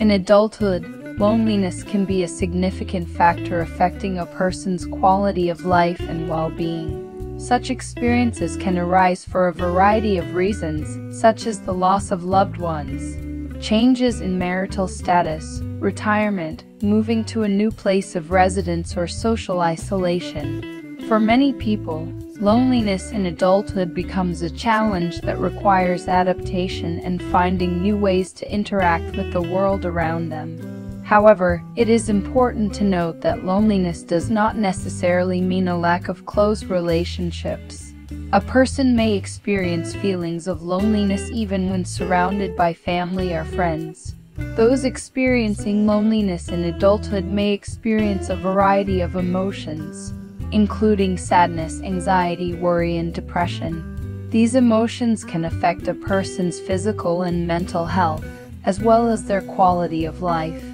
In adulthood, loneliness can be a significant factor affecting a person's quality of life and well-being. Such experiences can arise for a variety of reasons, such as the loss of loved ones, changes in marital status, retirement, moving to a new place of residence or social isolation. For many people, loneliness in adulthood becomes a challenge that requires adaptation and finding new ways to interact with the world around them. However, it is important to note that loneliness does not necessarily mean a lack of close relationships. A person may experience feelings of loneliness even when surrounded by family or friends. Those experiencing loneliness in adulthood may experience a variety of emotions, including sadness, anxiety, worry, and depression. These emotions can affect a person's physical and mental health, as well as their quality of life.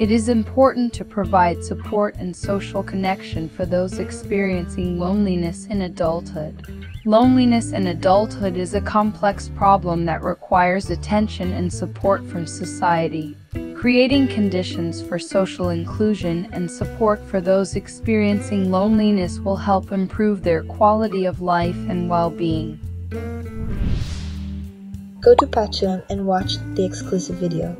It is important to provide support and social connection for those experiencing loneliness in adulthood. Loneliness in adulthood is a complex problem that requires attention and support from society. Creating conditions for social inclusion and support for those experiencing loneliness will help improve their quality of life and well-being. Go to Patreon and watch the exclusive video.